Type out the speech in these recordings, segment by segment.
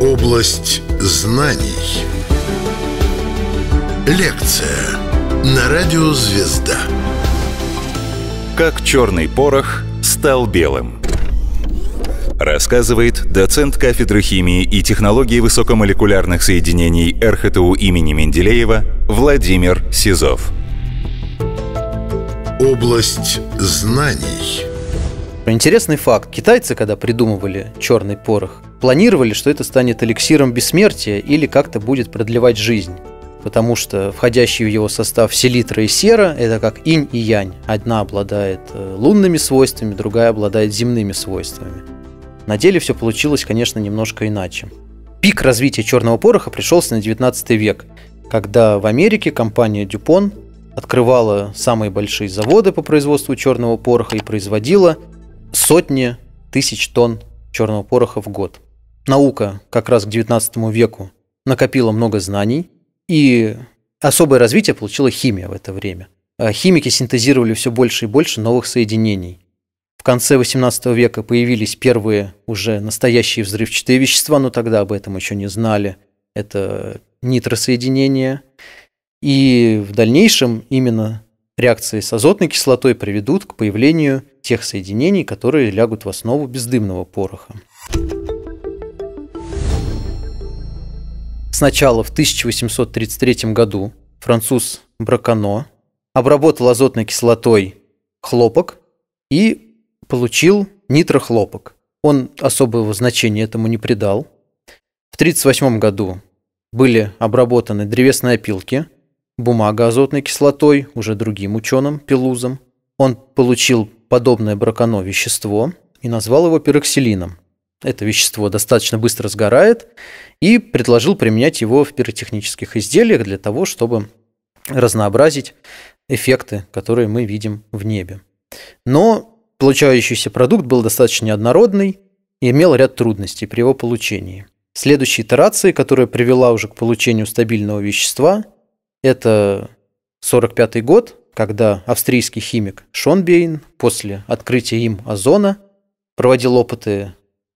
Область знаний. Лекция на радио «Звезда». Как черный порох стал белым. Рассказывает доцент кафедры химии и технологии высокомолекулярных соединений РХТУ имени Менделеева Владимир Сизов. Область знаний. Интересный факт. Китайцы, когда придумывали черный порох, планировали, что это станет эликсиром бессмертия или как-то будет продлевать жизнь. Потому что входящие в его состав селитра и сера – это как инь и янь. Одна обладает э, лунными свойствами, другая обладает земными свойствами. На деле все получилось, конечно, немножко иначе. Пик развития черного пороха пришелся на 19 век, когда в Америке компания Дюпон открывала самые большие заводы по производству черного пороха и производила сотни тысяч тонн черного пороха в год. Наука как раз к 19 веку накопила много знаний, и особое развитие получила химия в это время. А химики синтезировали все больше и больше новых соединений. В конце 18 века появились первые уже настоящие взрывчатые вещества, но тогда об этом еще не знали. Это нитросоединения. И в дальнейшем именно реакции с азотной кислотой приведут к появлению тех соединений, которые лягут в основу бездымного пороха. Сначала в 1833 году француз Бракано обработал азотной кислотой хлопок и получил нитрохлопок. Он особого значения этому не придал. В 1938 году были обработаны древесные опилки, бумага азотной кислотой, уже другим ученым, пилузом. Он получил подобное бракано вещество и назвал его пероксилином. Это вещество достаточно быстро сгорает и предложил применять его в пиротехнических изделиях для того, чтобы разнообразить эффекты, которые мы видим в небе. Но получающийся продукт был достаточно неоднородный и имел ряд трудностей при его получении. Следующей итерацией, которая привела уже к получению стабильного вещества, это 1945 год, когда австрийский химик Шонбейн после открытия им озона проводил опыты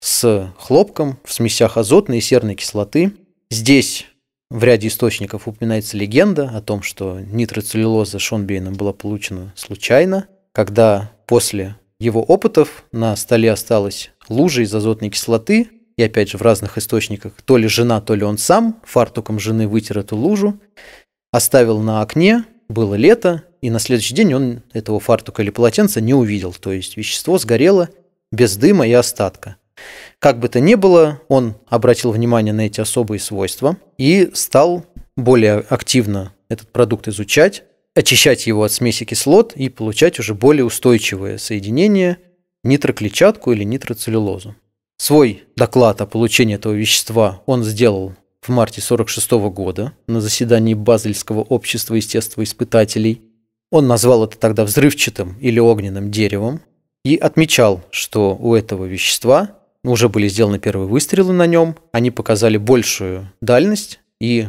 с хлопком в смесях азотной и серной кислоты. Здесь в ряде источников упоминается легенда о том, что нитроцеллюлоза Шонбейном была получена случайно, когда после его опытов на столе осталась лужа из азотной кислоты, и опять же в разных источниках то ли жена, то ли он сам фартуком жены вытер эту лужу, оставил на окне, было лето, и на следующий день он этого фартука или полотенца не увидел. То есть вещество сгорело без дыма и остатка. Как бы то ни было, он обратил внимание на эти особые свойства и стал более активно этот продукт изучать, очищать его от смеси кислот и получать уже более устойчивое соединение нитроклетчатку или нитроцеллюлозу. Свой доклад о получении этого вещества он сделал в марте 1946 года на заседании Базельского общества естествоиспытателей. Он назвал это тогда взрывчатым или огненным деревом и отмечал, что у этого вещества уже были сделаны первые выстрелы на нем, они показали большую дальность и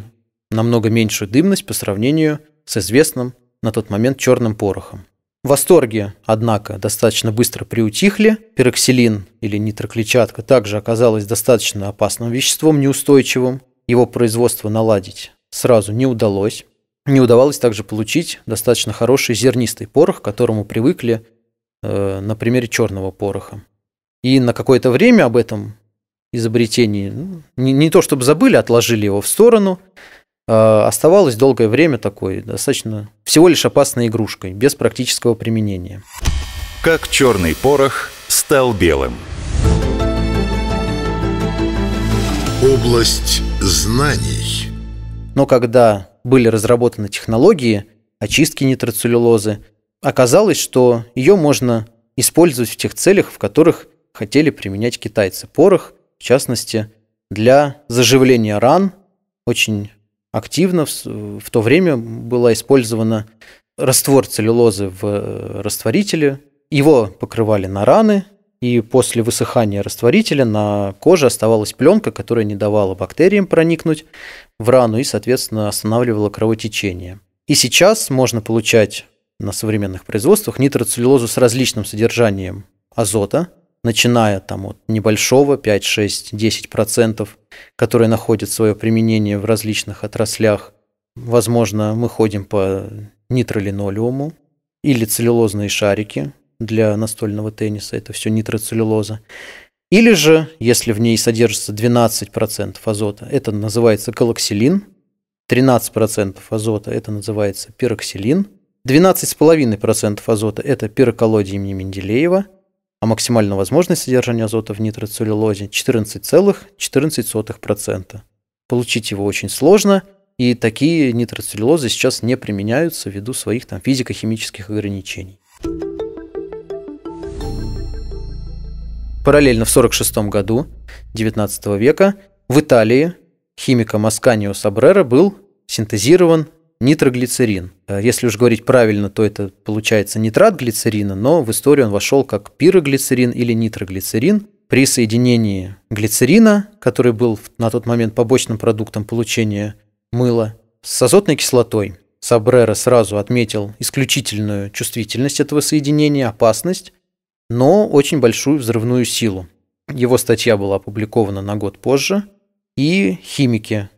намного меньшую дымность по сравнению с известным на тот момент черным порохом. В восторге, однако, достаточно быстро приутихли. Пероксилин или нитроклетчатка также оказалась достаточно опасным веществом, неустойчивым, его производство наладить сразу не удалось. Не удавалось также получить достаточно хороший зернистый порох, к которому привыкли э, на примере черного пороха. И на какое-то время об этом изобретении ну, не, не то чтобы забыли, отложили его в сторону. Э, оставалось долгое время такой достаточно всего лишь опасной игрушкой, без практического применения. Как черный порох стал белым – Область знаний. Но когда были разработаны технологии очистки нитроцеллюлозы, оказалось, что ее можно использовать в тех целях, в которых хотели применять китайцы. Порох, в частности, для заживления ран очень активно в, в то время была использована раствор целлюлозы в растворителе. Его покрывали на раны, и после высыхания растворителя на коже оставалась пленка, которая не давала бактериям проникнуть в рану и, соответственно, останавливала кровотечение. И сейчас можно получать на современных производствах нитроцеллюлозу с различным содержанием азота, начиная там от небольшого 5, 6, 10 процентов, которые находят свое применение в различных отраслях. Возможно, мы ходим по нитролинолеуму или целлюлозные шарики для настольного тенниса, это все нитроцеллюлоза. Или же, если в ней содержится 12% азота, это называется колоксилин, 13% азота это называется пироксилин, 12,5% азота это пироколодий имени Менделеева, а максимально возможное содержание азота в нитроцеллюлозе 14,14%. Получить его очень сложно, и такие нитроцеллюлозы сейчас не применяются ввиду своих там физико-химических ограничений. Параллельно в 1946 году 19 века в Италии химиком Асканио Сабрера был синтезирован нитроглицерин. Э, если уж говорить правильно, то это получается нитрат глицерина, но в историю он вошел как пироглицерин или нитроглицерин. При соединении глицерина, который был на тот момент побочным продуктом получения мыла, с азотной кислотой, Сабрера сразу отметил исключительную чувствительность этого соединения, опасность, но очень большую взрывную силу. Его статья была опубликована на год позже, и химики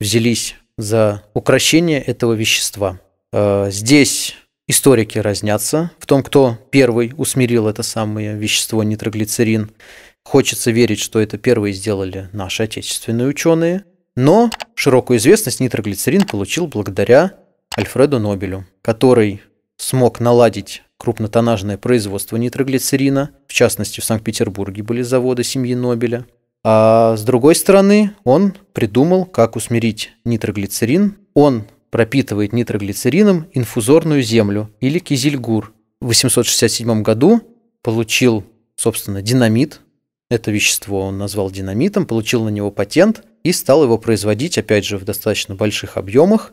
взялись за украшение этого вещества. Э, здесь историки разнятся в том, кто первый усмирил это самое вещество нитроглицерин. Хочется верить, что это первые сделали наши отечественные ученые, но широкую известность нитроглицерин получил благодаря Альфреду Нобелю, который смог наладить крупнотоннажное производство нитроглицерина, в частности в Санкт-Петербурге были заводы семьи Нобеля. А с другой стороны, он придумал, как усмирить нитроглицерин. Он пропитывает нитроглицерином инфузорную землю или кизильгур. В 867 году получил, собственно, динамит. Это вещество он назвал динамитом, получил на него патент и стал его производить, опять же, в достаточно больших объемах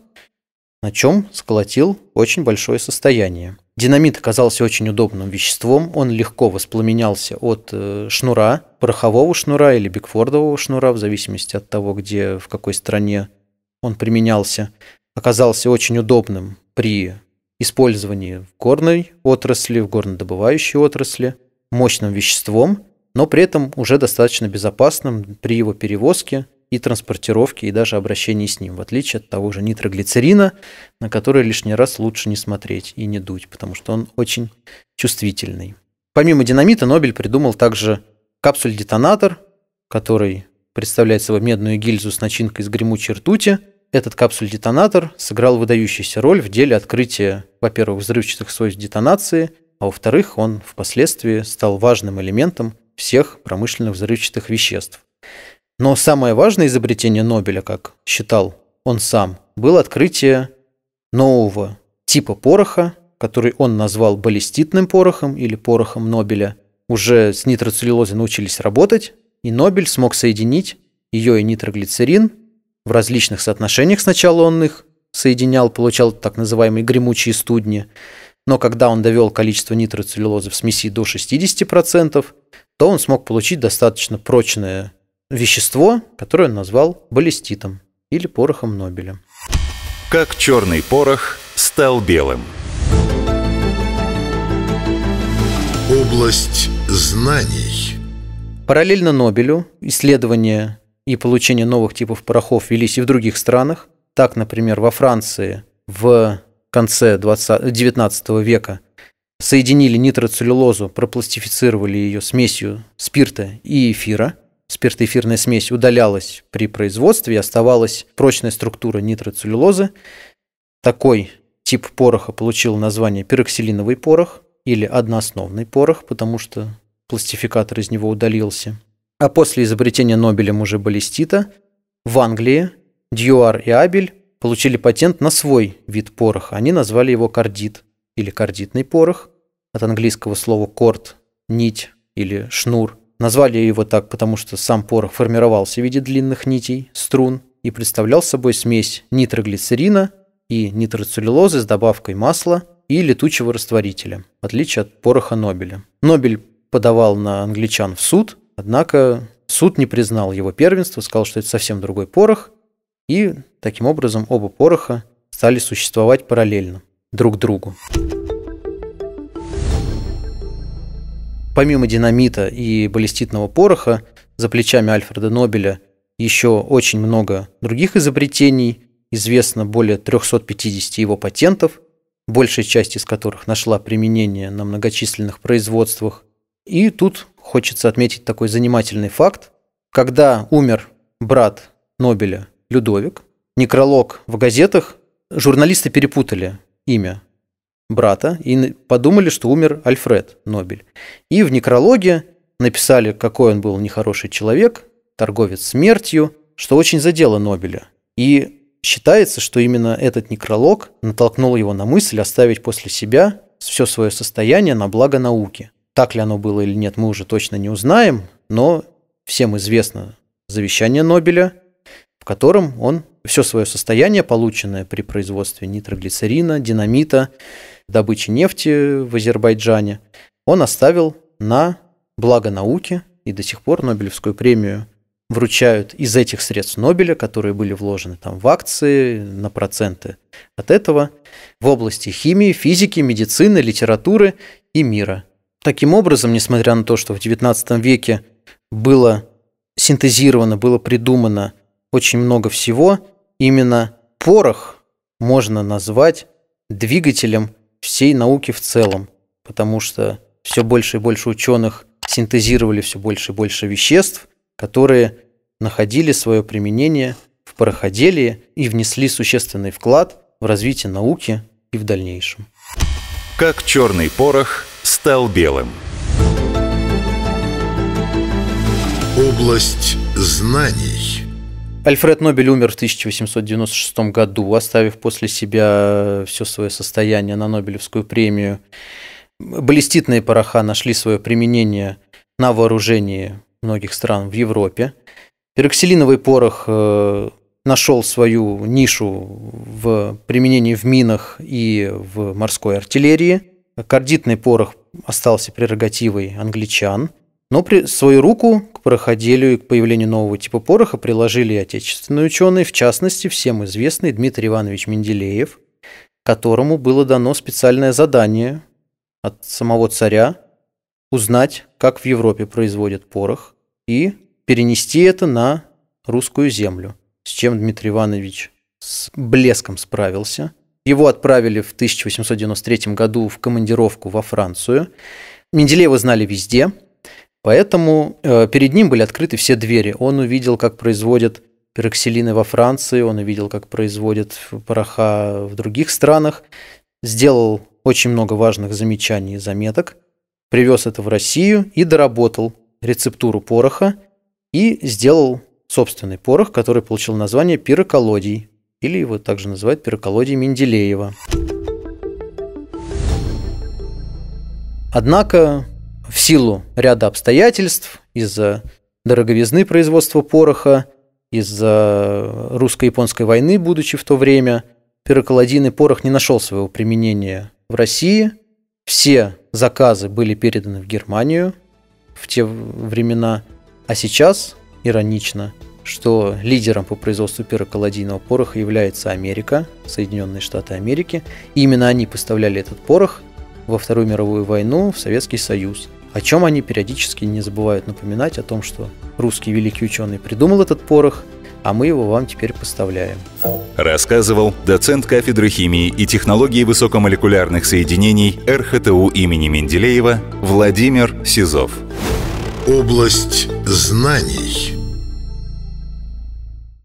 на чем сколотил очень большое состояние. Динамит оказался очень удобным веществом, он легко воспламенялся от э, шнура, порохового шнура или бигфордового шнура, в зависимости от того, где, в какой стране он применялся. Оказался очень удобным при использовании в горной отрасли, в горнодобывающей отрасли, мощным веществом, но при этом уже достаточно безопасным при его перевозке и транспортировки, и даже обращении с ним, в отличие от того же нитроглицерина, на который лишний раз лучше не смотреть и не дуть, потому что он очень чувствительный. Помимо динамита Нобель придумал также капсуль-детонатор, который представляет собой медную гильзу с начинкой из гремучей ртути. Этот капсуль-детонатор сыграл выдающуюся роль в деле открытия, во-первых, взрывчатых свойств детонации, а во-вторых, он впоследствии стал важным элементом всех промышленных взрывчатых веществ. Но самое важное изобретение Нобеля, как считал он сам, было открытие нового типа пороха, который он назвал баллиститным порохом или порохом Нобеля. Уже с нитроцеллюлозой научились работать, и Нобель смог соединить ее и нитроглицерин в различных соотношениях. Сначала он их соединял, получал так называемые гремучие студни, но когда он довел количество нитроцеллюлозы в смеси до 60%, то он смог получить достаточно прочное вещество, которое он назвал баллиститом или порохом Нобеля. Как черный порох стал белым. Область знаний. Параллельно Нобелю исследования и получение новых типов порохов велись и в других странах. Так, например, во Франции в конце 20, 19 века соединили нитроцеллюлозу, пропластифицировали ее смесью спирта и эфира – спиртоэфирная смесь удалялась при производстве, и оставалась прочная структура нитроцеллюлозы. Такой тип пороха получил название пироксилиновый порох или одноосновный порох, потому что пластификатор из него удалился. А после изобретения Нобелем уже баллистита в Англии Дьюар и Абель получили патент на свой вид пороха. Они назвали его кардит или кардитный порох, от английского слова корд – нить или шнур – Назвали его так, потому что сам порох формировался в виде длинных нитей, струн, и представлял собой смесь нитроглицерина и нитроцеллюлозы с добавкой масла и летучего растворителя, в отличие от пороха Нобеля. Нобель подавал на англичан в суд, однако суд не признал его первенство, сказал, что это совсем другой порох, и таким образом оба пороха стали существовать параллельно друг другу. Помимо динамита и баллиститного пороха, за плечами Альфреда Нобеля еще очень много других изобретений, известно более 350 его патентов, большая часть из которых нашла применение на многочисленных производствах. И тут хочется отметить такой занимательный факт. Когда умер брат Нобеля Людовик, некролог в газетах, журналисты перепутали имя брата и подумали, что умер Альфред Нобель. И в некрологе написали, какой он был нехороший человек, торговец смертью, что очень задело Нобеля. И считается, что именно этот некролог натолкнул его на мысль оставить после себя все свое состояние на благо науки. Так ли оно было или нет, мы уже точно не узнаем, но всем известно завещание Нобеля, в котором он все свое состояние, полученное при производстве нитроглицерина, динамита, добыче нефти в Азербайджане, он оставил на благо науки, и до сих пор Нобелевскую премию вручают из этих средств Нобеля, которые были вложены там в акции, на проценты от этого, в области химии, физики, медицины, литературы и мира. Таким образом, несмотря на то, что в XIX веке было синтезировано, было придумано очень много всего, именно порох можно назвать двигателем всей науки в целом, потому что все больше и больше ученых синтезировали все больше и больше веществ, которые находили свое применение в пароходелии и внесли существенный вклад в развитие науки и в дальнейшем. Как черный порох стал белым. Область знаний. Альфред Нобель умер в 1896 году, оставив после себя все свое состояние на Нобелевскую премию. Баллиститные пороха нашли свое применение на вооружении многих стран в Европе. Пероксилиновый порох э, нашел свою нишу в применении в минах и в морской артиллерии. Кардитный порох остался прерогативой англичан, но при свою руку к пороходелию и к появлению нового типа пороха приложили и отечественные ученые, в частности, всем известный Дмитрий Иванович Менделеев, которому было дано специальное задание от самого царя узнать, как в Европе производят порох, и перенести это на русскую землю, с чем Дмитрий Иванович с блеском справился. Его отправили в 1893 году в командировку во Францию. Менделеева знали везде, поэтому э, перед ним были открыты все двери. Он увидел, как производят пероксилины во Франции, он увидел, как производят пороха в других странах, сделал очень много важных замечаний и заметок, привез это в Россию и доработал рецептуру пороха и сделал собственный порох, который получил название пироколодий, или его также называют пироколодий Менделеева. Однако в силу ряда обстоятельств, из-за дороговизны производства пороха, из-за русско-японской войны, будучи в то время, пироколодийный порох не нашел своего применения в России. Все заказы были переданы в Германию в те времена, а сейчас, иронично, что лидером по производству пироколодийного пороха является Америка, Соединенные Штаты Америки. И именно они поставляли этот порох во Вторую мировую войну в Советский Союз. О чем они периодически не забывают напоминать, о том, что русский великий ученый придумал этот порох – а мы его вам теперь поставляем. Рассказывал доцент кафедры химии и технологии высокомолекулярных соединений РХТУ имени Менделеева Владимир Сизов. Область знаний.